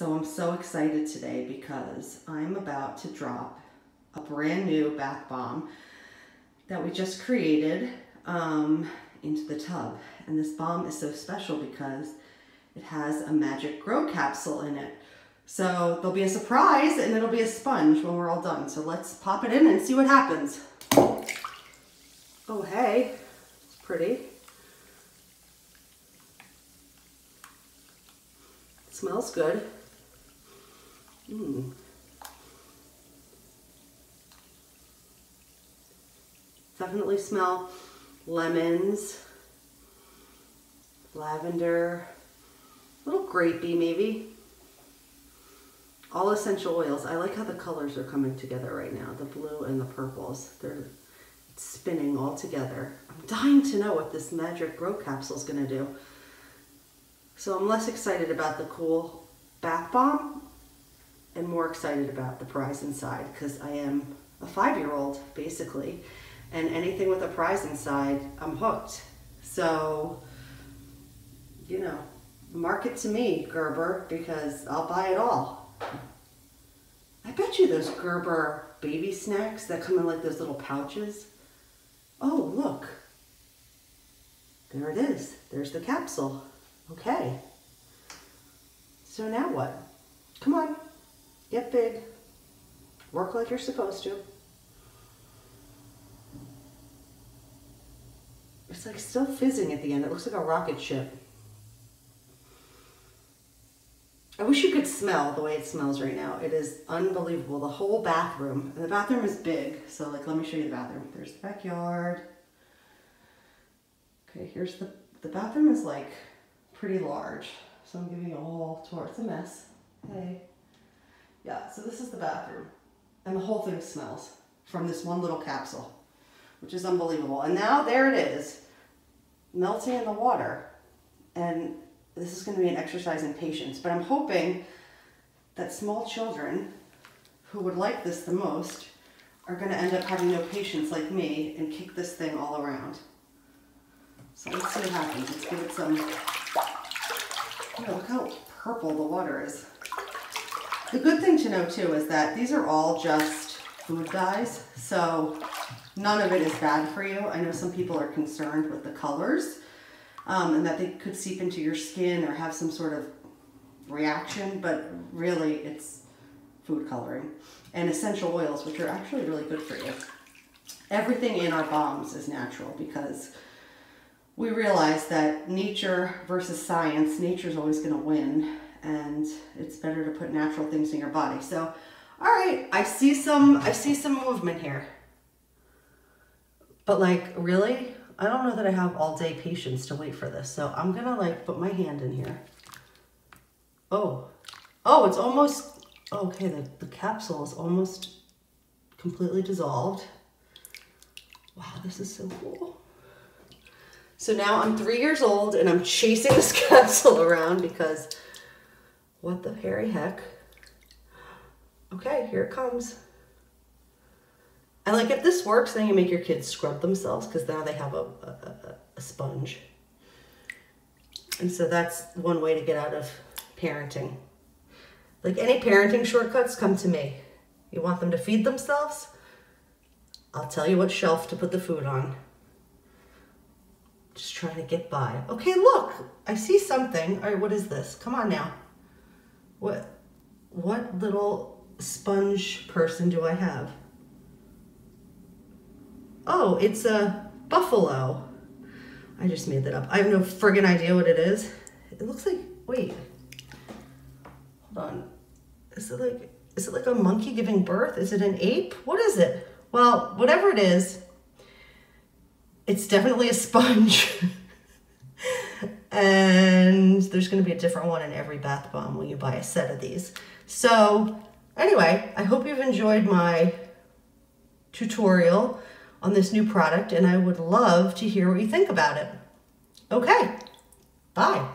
So I'm so excited today because I'm about to drop a brand new bath bomb that we just created um, into the tub. And this bomb is so special because it has a magic grow capsule in it. So there'll be a surprise and it'll be a sponge when we're all done. So let's pop it in and see what happens. Oh, hey, it's pretty. Smells good. Mm. Definitely smell lemons, lavender, a little grapey maybe. All essential oils. I like how the colors are coming together right now, the blue and the purples. They're spinning all together. I'm dying to know what this magic grow capsule is going to do. So I'm less excited about the cool bath bomb and more excited about the prize inside because I am a five-year-old basically. And anything with a prize inside I'm hooked. So you know market to me Gerber because I'll buy it all. I bet you those Gerber baby snacks that come in like those little pouches. Oh look. There it is. There's the capsule. Okay. So now what? Come on Get big. Work like you're supposed to. It's like still fizzing at the end. It looks like a rocket ship. I wish you could smell the way it smells right now. It is unbelievable. The whole bathroom. And the bathroom is big. So like, let me show you the bathroom. There's the backyard. Okay, here's the, the bathroom is like pretty large. So I'm giving you a whole tour. It's a mess. Hey. Yeah, so this is the bathroom. And the whole thing smells from this one little capsule, which is unbelievable. And now there it is, melting in the water. And this is going to be an exercise in patience. But I'm hoping that small children who would like this the most are going to end up having no patience like me and kick this thing all around. So let's see what happens. Let's give it some, oh, look how purple the water is. The good thing to know too is that these are all just food dyes, so none of it is bad for you. I know some people are concerned with the colors um, and that they could seep into your skin or have some sort of reaction, but really it's food coloring and essential oils, which are actually really good for you. Everything in our bombs is natural because we realize that nature versus science, nature is always going to win and it's better to put natural things in your body. So, all right, I see some, I see some movement here. But like, really? I don't know that I have all day patience to wait for this. So I'm gonna like put my hand in here. Oh, oh, it's almost, okay, the, the capsule is almost completely dissolved. Wow, this is so cool. So now I'm three years old and I'm chasing this capsule around because what the hairy heck? Okay, here it comes. And like if this works, then you make your kids scrub themselves because now they have a, a, a, sponge. And so that's one way to get out of parenting. Like any parenting shortcuts, come to me. You want them to feed themselves? I'll tell you what shelf to put the food on. Just trying to get by. Okay, look, I see something. All right, what is this? Come on now. What, what little sponge person do I have? Oh, it's a buffalo. I just made that up. I have no friggin' idea what it is. It looks like, wait, hold on. Is it like, is it like a monkey giving birth? Is it an ape? What is it? Well, whatever it is, it's definitely a sponge. there's going to be a different one in every bath bomb when you buy a set of these. So anyway, I hope you've enjoyed my tutorial on this new product and I would love to hear what you think about it. Okay, bye.